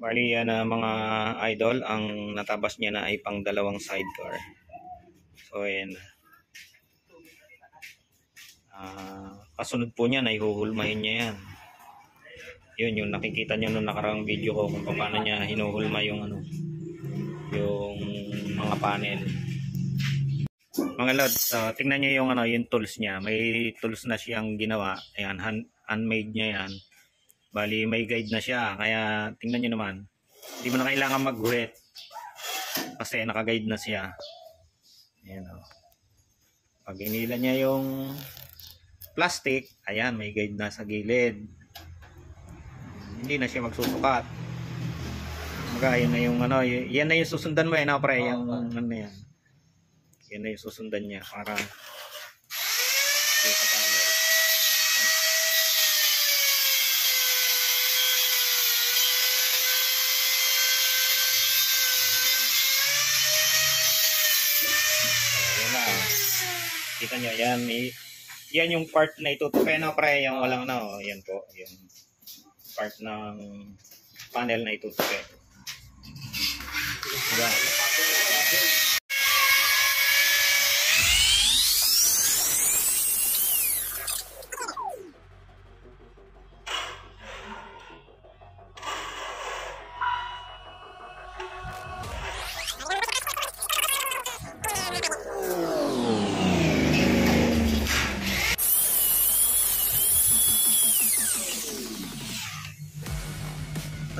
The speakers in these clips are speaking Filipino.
Bali yan na mga idol, ang natabas niya na ay pang dalawang sidecar. So ayan. Ah, kasunod po niya, nahihuhulmahin niya yan. Yun, yung nakikita niyo nung nakarang video ko kung paano niya hinuhulma yung ano, yung mga panel. Mga lods, uh, tingnan niyo yung ano, yung tools niya. May tools na siyang ginawa. Ayan, hand, handmade niya yan. Bali, may guide na siya. Kaya tingnan niyo naman. Hindi mo na kailangan magguhit. Kasi naka-guide na siya. Ayan o. Pag inila niya yung plastic, ayan, may guide na sa gilid. Hindi na siya magsusukat. Mga, yan na yung ano, yan na yung susundan mo eh, na pre, yung ano na yan. Yan na yung susundan niya para yung sa panel. Ayan na. Kita nyo, yan. i- Yan yung part na itutupi na pre, yung walang ano, yan po, yung part ng panel na itutupi. Yan.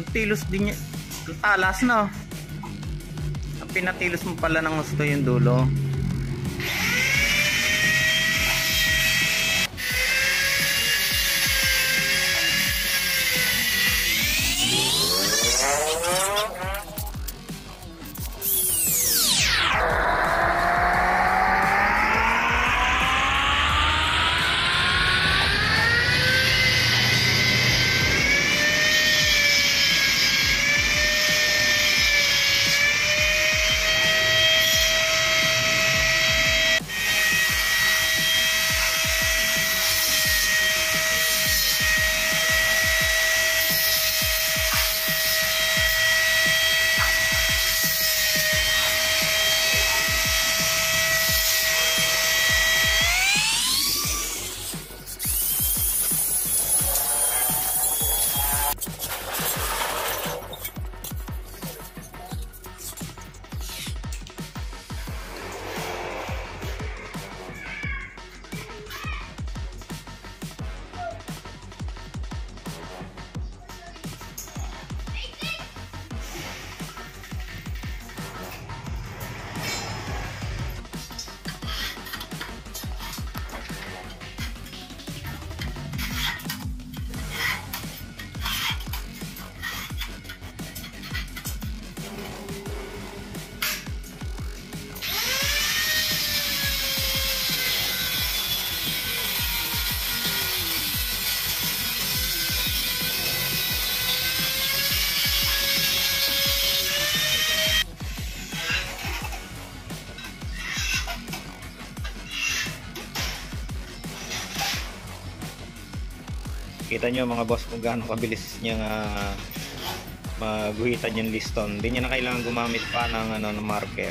Ang tilos din niya. Talas na. Ang pinatilos mo pala ng gusto yung dulo. Kita nyo mga boss kung gaano kabilis niya nga maguhitan yung liston. Hindi niya na kailangan gumamit pa ng, ano, ng marker.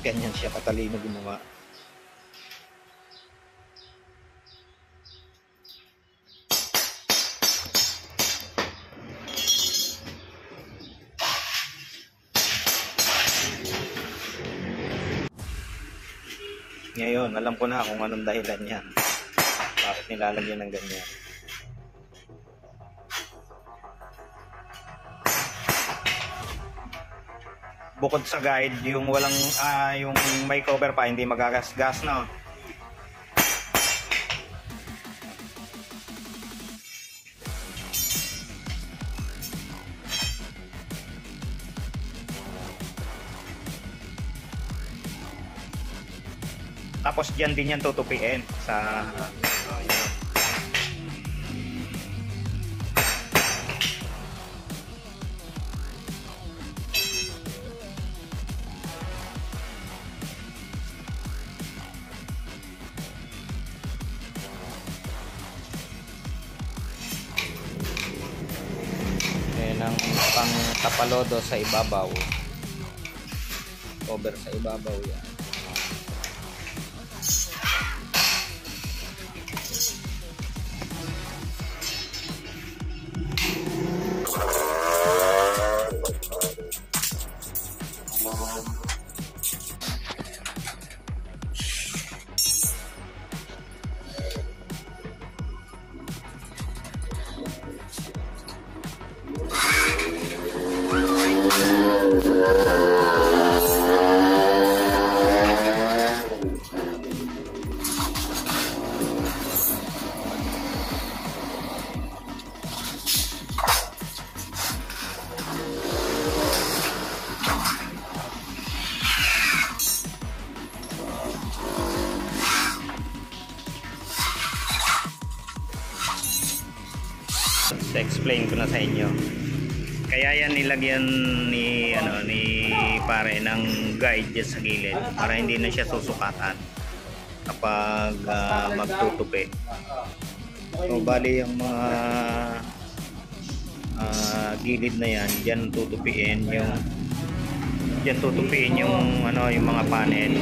Ganyan siya katalino gumawa. Ngayon, alam ko na kung anong dahilan niya. Bakit nilalagyan ng ganyan. Bukod sa guide, yung walang, ah, yung may cover pa, hindi magagasgas, no? Tapos dyan din yan tutupiin sa ng pang tapalodo sa ibabaw. Cover sa ibabaw yan. Home. Explain ko na sa inyo. Kaya yan nilagyan ni ano ni pare ng guide dyan sa gilid para hindi na siya susukatan kapag ah, magtutupi. So bali yung mga ah, gilid na yan, diyan tutupiin yung diyan tutupiin yung ano yung mga panel.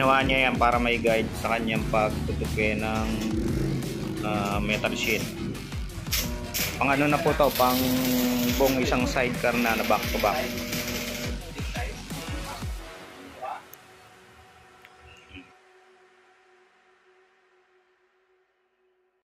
Ginawa niya yan para may guide sa kanyang pagtutupi ng ah, metal sheet. Pang ano na po to pang buong isang sidecar na na back to back